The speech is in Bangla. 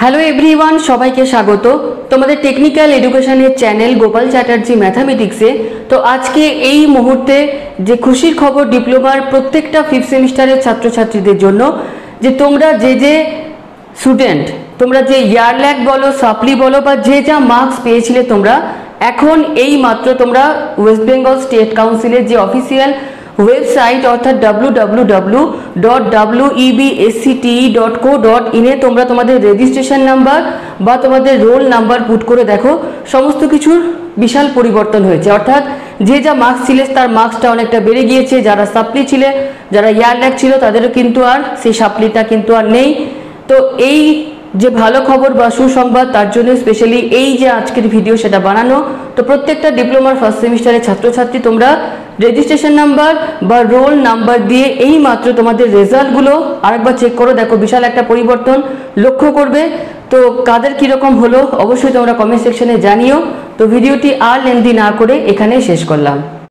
হ্যালো এভরিওয়ান সবাইকে স্বাগত। তোমাদের টেকনিক্যাল এডুকেশনের চ্যানেল গোপাল চ্যাটার্জি ম্যাথামেটিক্সে তো আজকে এই মুহূর্তে যে খুশির খবর, ডিপ্লোমার প্রত্যেকটা ফিফথ সেমিস্টারের ছাত্রছাত্রীদের জন্য, যে তোমরা যে যে স্টুডেন্ট তোমরা যে ইয়ারল্যাক বলো সাপ্লি বলো, বা যে যা মার্কস পেয়েছিলে তোমরা, এখন এই মাত্র তোমরা ওয়েস্ট বেঙ্গল স্টেট কাউন্সিলের যে অফিসিয়াল ওয়েবসাইট অর্থাৎ W W W dot W EBSCTE dot co dot ইনে তোমরা তোমাদের রেজিস্ট্রেশন নাম্বার বা তোমাদের রোল নাম্বার পুট করে দেখো। সমস্ত কিছুর বিশাল পরিবর্তন হয়েছে। অর্থাৎ যে যা মার্কস ছিলে, তার মার্কসটা অনেকটা বেড়ে গিয়েছে। যারা সাপ্লি ছিলে, যারা ইয়ারল্যাক ছিল, তাদেরও কিন্তু আর সেই সাপ্লিটা কিন্তু আর নেই। তো এই যে ভালো খবর বা সুসংবাদ, তার জন্য স্পেশালি এই যে আজকের ভিডিও সেটা বানানো, তো প্রত্যেকটা ডিপ্লোমার ফার্স্ট সেমিস্টারের ছাত্রছাত্রী তোমরা রেজিস্ট্রেশন নাম্বার বা রোল নাম্বার দিয়ে এই মাত্র তোমাদের রেজাল্টগুলো আরেকবার চেক করো। দেখো বিশাল একটা পরিবর্তন লক্ষ্য করবে। তো কাদের কীরকম হলো, অবশ্যই তোমরা কমেন্ট সেকশনে জানিও। তো ভিডিওটি আর লেন্দি না করে এখানেই শেষ করলাম।